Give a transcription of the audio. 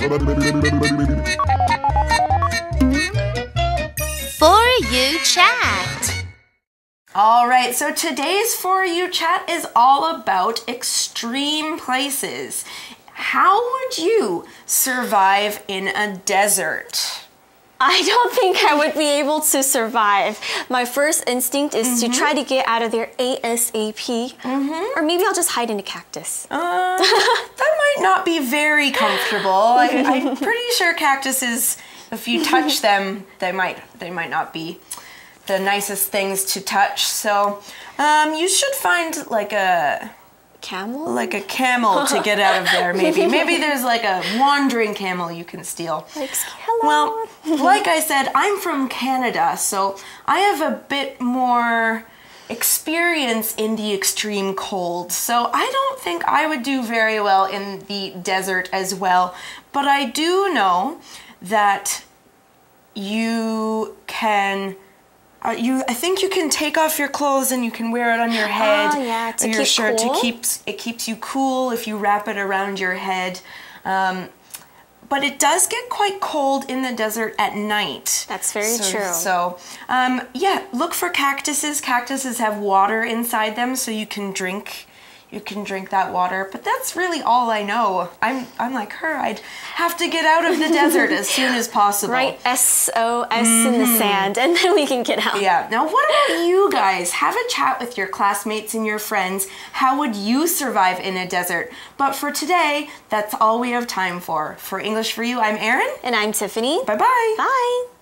For You Chat. All right, so today's For You chat is all about extreme places. How would you survive in a desert? I don't think I would be able to survive. My first instinct is Mm-hmm. to try to get out of there ASAP. Or maybe I'll just hide in a cactus. Uh, that might not be very comfortable. I, I'm pretty sure cactuses, if you touch them, they might they might not be the nicest things to touch. So, um, you should find like a Camel? like a camel to get out of there. Maybe maybe there's like a wandering camel you can steal. Like. Well, like I said, I'm from Canada, so I have a bit more experience in the extreme cold. So I don't think I would do very well in the desert as well. But I do know that you can. Uh, you, I think you can take off your clothes and you can wear it on your head Ah, yeah, to or your shirt cool. to keep it keeps you cool if you wrap it around your head. Um, but it does get quite cold in the desert at night. That's very so, true. So, um, yeah, look for cactuses. Cactuses have water inside them, so you can drink. You can drink that water. But that's really all I know. I'm I'm like her. I'd have to get out of the desert as soon as possible. Write SOS in the sand and then we can get out. Mm-hmm. Yeah. Now, what about you guys? Have a chat with your classmates and your friends. How would you survive in a desert? But for today, that's all we have time for. For English for You, I'm Erin. And I'm Tiffany. Bye bye. Bye.